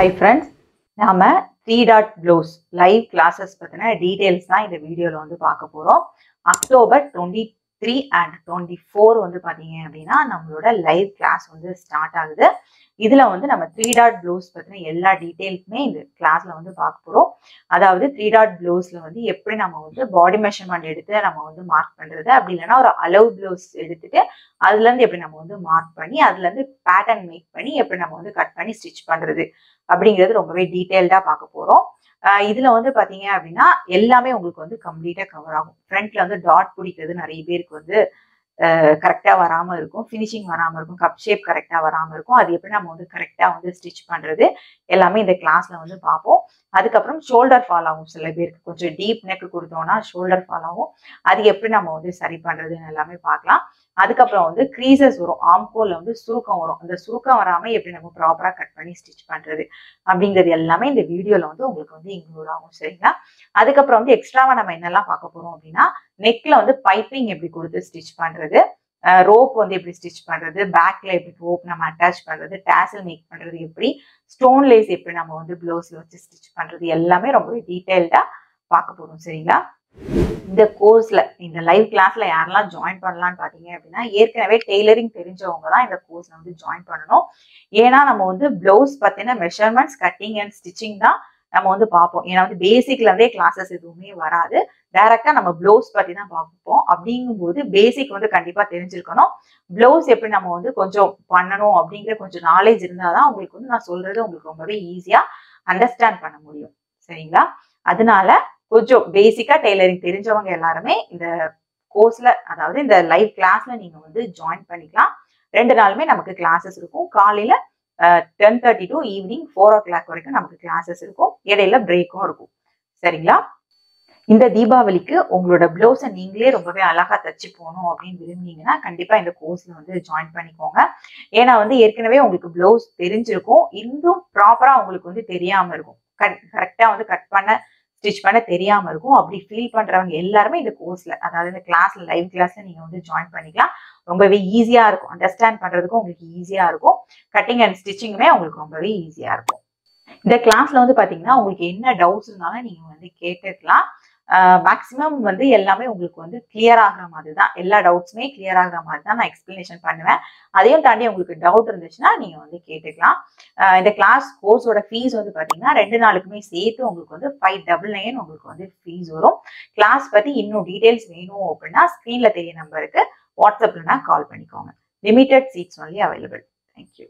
High friends நாம three dot close live classes பற்றின details தான் இந்த வீடியோவில் வந்து பார்க்க போகிறோம் October twenty three and twenty four வந்து பார்த்தீங்க அப்படின்னா நம்மளோட லைவ் கிளாஸ் வந்து ஸ்டார்ட் ஆகுது. இதில் வந்து நம்ம த்ரீ டாட் ப்ளவுஸ் பத்தின எல்லா டீட்டெயில்ஸுமே இந்த கிளாஸ்ல வந்து பார்க்க போகிறோம் அதாவது த்ரீ டாட் ப்ளவுஸில் வந்து எப்படி நம்ம வந்து பாடி மெஷர்மெண்ட் எடுத்து நம்ம வந்து மார்க் பண்ணுறது அப்படி இல்லைன்னா ஒரு அலவு ப்ளவுஸ் எடுத்துட்டு அதுலேருந்து எப்படி நம்ம வந்து மார்க் பண்ணி அதுலேருந்து பேட்டர்ன் மேக் பண்ணி எப்படி நம்ம வந்து கட் பண்ணி ஸ்டிச் பண்ணுறது அப்படிங்கிறது ரொம்பவே டீட்டெயில்டாக பார்க்க போகிறோம் இதில் வந்து பார்த்தீங்க அப்படின்னா எல்லாமே உங்களுக்கு வந்து கம்ப்ளீட்டாக கவர் ஆகும். ஃப்ரண்ட்ல வந்து டாட் பிடிக்கிறது நிறைய பேருக்கு வந்து கரெக்டாக வராமல் இருக்கும். ஃபினிஷிங் வராமல் இருக்கும். கப் ஷேப் கரெக்டாக வராமல் இருக்கும். அது எப்படி நம்ம வந்து கரெக்டாக வந்து ஸ்டிச் பண்ணுறது எல்லாமே இந்த கிளாஸில் வந்து பார்ப்போம். அதுக்கப்புறம் ஷோல்டர் ஃபால் ஆகும். சில பேருக்கு கொஞ்சம் டீப் நெக் கொடுத்தோம்னா ஷோல்டர் ஃபால் ஆகும். அது எப்படி நம்ம வந்து சரி பண்ணுறதுன்னு எல்லாமே பார்க்கலாம். அதுக்கப்புறம் வந்து க்ரீசஸ் வரும். ஆம்கோல வந்து சுருக்கம் வரும். அந்த சுருக்கம் வராமல் எப்படி நம்ம ப்ராப்பராக கட் பண்ணி ஸ்டிச் பண்ணுறது அப்படிங்கிறது எல்லாமே இந்த வீடியோவில் வந்து உங்களுக்கு வந்து இன்க்ளூட் ஆகும். சரிங்களா? அதுக்கப்புறம் வந்து எக்ஸ்ட்ராவாக நம்ம என்னெல்லாம் பார்க்க போகிறோம் அப்படின்னா நெக்ல வந்து பைப்பிங் எப்படி கொடுத்து ஸ்டிச் பண்ணுறது ரோப் வந்து எப்படி ஸ்டிச் பண்ணுறது பேக்ல எப்படி ரோப் நம்ம அட்டாச் பண்ணுறது டேசல் மேக் பண்ணுறது எப்படி ஸ்டோன் லேஸ் எப்படி நம்ம வந்து ப்ளவுஸில் வச்சு ஸ்டிச் பண்ணுறது எல்லாமே ரொம்பவே டீட்டெயில்டாக பார்க்க போகிறோம் சரிங்களா? இந்த கோர்ஸ்ல இந்த லைவ் கிளாஸ்ல யாரெல்லாம் ஜாயின் பண்ணலாம்னு பாத்தீங்க அப்படின்னா ஏற்கனவே டெய்லரிங் தெரிஞ்சவங்க தான் இந்த கோர்ஸ்ல வந்து ஜாயின் பண்ணணும். ஏன்னா நம்ம வந்து பிளவுஸ் பத்தின மெஷர்மெண்ட்ஸ் கட்டிங் அண்ட் ஸ்டிச்சிங் தான் நம்ம வந்து பார்ப்போம். ஏன்னா வந்து பேசிக்ல இருந்தே கிளாஸஸ் எதுவுமே வராது. டைரக்டா நம்ம பிளவுஸ் பத்தி தான் பார்ப்போம். அப்படிங்கும்போது பேசிக் வந்து கண்டிப்பா தெரிஞ்சிருக்கணும். பிளவுஸ் எப்படி நம்ம வந்து கொஞ்சம் பண்ணணும் அப்படிங்கிற கொஞ்சம் நாலேஜ் இருந்தாதான் உங்களுக்கு வந்து நான் சொல்றது உங்களுக்கு ரொம்பவே ஈஸியா அண்டர்ஸ்டாண்ட் பண்ண முடியும். சரிங்களா? அதனால கொஞ்சம் பேசிக்கா டெய்லரிங் தெரிஞ்சவங்க எல்லாருமே இந்த கோர்ஸ்ல அதாவது இந்த லைவ் கிளாஸ்ல நீங்க வந்து ஜாயின் பண்ணிக்கலாம். ரெண்டு நாளுமே நமக்கு கிளாஸஸ் இருக்கும். காலையில ten thirty to evening four o'clock வரைக்கும் நமக்கு கிளாஸஸ் இருக்கும். இடையில பிரேக்கும் இருக்கும். சரிங்களா? இந்த தீபாவளிக்கு உங்களோட ப்ளவுஸை நீங்களே ரொம்பவே அழகா தச்சு போகணும் அப்படின்னு விரும்புனீங்கன்னா கண்டிப்பா இந்த கோர்ஸ்ல வந்து ஜாயின் பண்ணிக்கோங்க. ஏன்னா வந்து ஏற்கனவே உங்களுக்கு பிளவுஸ் தெரிஞ்சிருக்கும். இன்னும் ப்ராப்பரா உங்களுக்கு வந்து தெரியாம இருக்கும். கரெக்டா வந்து கட் பண்ண ஸ்டிச் பண்ண தெரியாம இருக்கும். அப்படி ஃபீல் பண்றவங்க எல்லாருமே இந்த கோர்ஸ்ல அதாவது இந்த கிளாஸ்ல லைவ் கிளாஸ்ல நீங்க வந்து ஜாயின் பண்ணிக்கலாம். ரொம்பவே ஈஸியா இருக்கும். அண்டர்ஸ்டாண்ட் பண்றதுக்கும் உங்களுக்கு ஈஸியா இருக்கும். கட்டிங் அண்ட் ஸ்டிச்சிங்குமே உங்களுக்கு ரொம்பவே ஈஸியா இருக்கும். இந்த கிளாஸ்ல வந்து பாத்தீங்கன்னா உங்களுக்கு என்ன டவுட்ஸ் இருந்தாலும் நீங்க வந்து கேட்டுக்கலாம். மேக்ஸிமம் வந்து எல்லாமே உங்களுக்கு வந்து கிளியர் ஆகிற மாதிரி தான் எல்லா டவுட்ஸுமே கிளியர் ஆகிற மாதிரி தான் நான் எக்ஸ்பிளனேஷன் பண்ணுவேன். அதையும் தாண்டி உங்களுக்கு டவுட் இருந்துச்சுன்னா நீங்கள் வந்து கேட்டுக்கலாம். இந்த கிளாஸ் கோர்ஸோட ஃபீஸ் வந்து பார்த்தீங்கன்னா ரெண்டு நாளுக்குமே சேர்த்து உங்களுக்கு வந்து ஃபைவ் டபுள் நைன் உங்களுக்கு வந்து ஃபீஸ் வரும். கிளாஸ் பற்றி இன்னும் டீட்டெயில்ஸ் வேணும் அப்படின்னா ஸ்க்ரீனில் தெரிய நம்பருக்கு வாட்ஸ்அப்பில் நான் கால் பண்ணிக்கோங்க. Limited seats only available thank you